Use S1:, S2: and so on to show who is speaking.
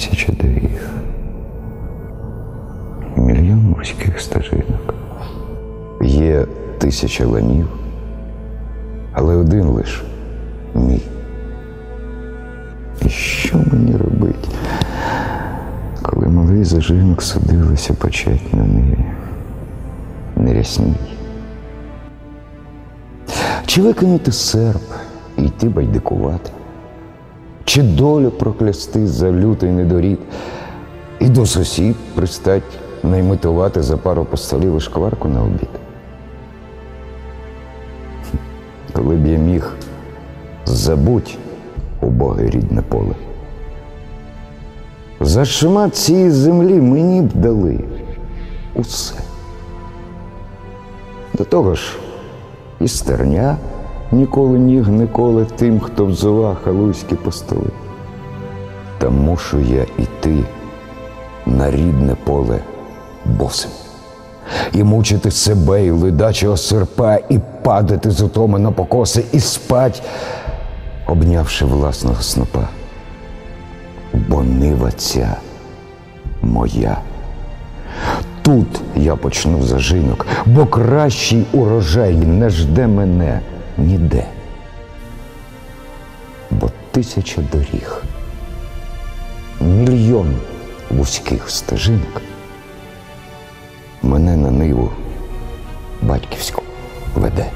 S1: тисяча доріг, мільйон вузьких стежинок. Є тисяча ланів, але один лиш мій. І що мені робити, коли малий зажинок судилися почать на ниві? Не рясній. Чи викинути серп і йти байдикувати? Чи долю проклясти за лютий недорід, і до сусід пристать наймитувати за пару постолів і шкварку на обід? Коли б я міг забудь убоге рідне поле. За шмат цієї землі мені б дали усе. До того ж, і стерня ніколи ніг не коле тим, хто взува халуйські постоли. Та мушу я іти на рідне поле босим. І мучити себе, і ледачого серпа, і падати з утоми на покоси, і спать, обнявши власного снопа. Бо нива ця моя. Тут я почну зажинок, бо кращий урожай не жде мене ніде. Бо тисяча доріг, мільйон вузьких стежинок мене на ниву батьківську веде.